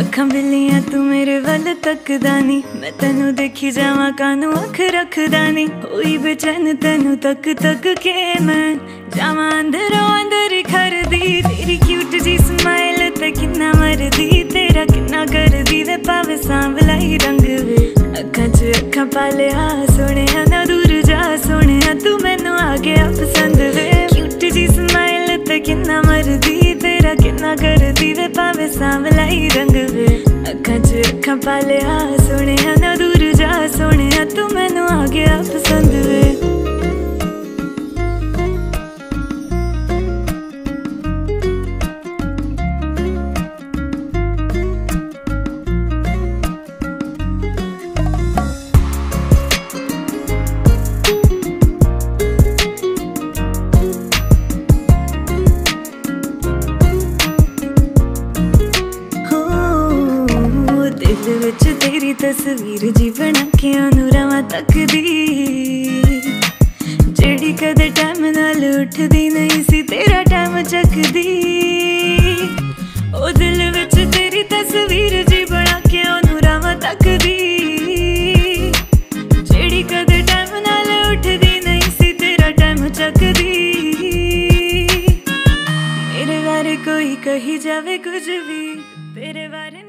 ਅੱਖਾਂ ਬਿੱਲੀਆਂ ਤੂੰ ਮੇਰੇ ਵੱਲ ਤੱਕਦਾ ਨਹੀਂ ਮੈਂ ਤੈਨੂੰ ਦੇਖੀ ਜਾਵਾਂ ਕਾਨੂੰ ਅੱਖ ਰੱਖਦਾ ਨਹੀਂ ਹੋਈ ਬੇਚੈਨ ਤੈਨੂੰ ਤੱਕ ਤੱਕ ਕੇ ਮੈਂ ਜਾਵਾਂ ਅੰਦਰੋਂ, ਅੰਦਰ ਖਰਦੀ ਤੇਰੀ ਕਿਊਟ ਜੀ ਸਮਾਈਲ ਤੇ ਕਿੰਨਾ ਮਰਦੀ। ਤੇਰਾ ਕਿੰਨਾ ਕਰਦੀ ਵੇ ਪਾਵੇ ਸਾਂਵਲਾ ਹੀ ਰੰਗ ਵੇ। ਅੱਖਾਂ 'ਚ ਅੱਖਾਂ ਪਾ ਲਿਆ, ਸੋਹਣਿਆ ਨਾ ਦੂਰ ਜਾ। ਸੋਹਣਿਆ, ਤੂੰ ਮੈਨੂੰ ਆ ਗਿਆ ਪਸੰਦ ਤੇਰਾ ਕਰਦੀ ਵੇ ਪਾਵੇ ਸਾਂਵਲਾ ਹੀ ਰੰਗ ਵੇ। ਅੱਖਾਂ 'ਚ ਅੱਖਾਂ ਪਾ ਲਿਆ, ਸੋਹਣਿਆ ਨਾ ਦੂਰ ਜਾ ਹੋ ਦਿਲ ਵਿੱਚ ਤੇਰੀ ਤਸਵੀਰ ਜੀ ਬਣਾ ਕੇ ਉਹਨੂੰ ਰਵਾਂ ਤੱਕਦੀ ਜਿਹੜੀ ਕਦੇ ਟਾਈਮ ਨਾਲ ਉੱਠਦੀ ਨਹੀਂ ਸੀ ਤੇਰਾ ਟਾਈਮ ਚੱਕਦੀ ਉਹ ਦਿਲ ਵਿੱਚ ਤੇਰੀ ਤਸਵੀਰ ਜੀ ਬਣਾ ਕੇ ਉਹਨੂੰ ਰਵਾਂ ਤੱਕਦੀ ਜਿਹੜੀ ਕਦੇ ਟਾਈਮ ਨਾਲ ਉੱਠਦੀ ਨਹੀਂ ਸੀ ਤੇਰਾ ਟਾਈਮ ਚੱਕਦੀ ਮੇਰੇ ਬਾਰੇ ਕੋਈ ਕਹੀ ਜਾਵੇ ਕੁਝ ਵੀ ਤੇਰੇ ਬਾਰੇ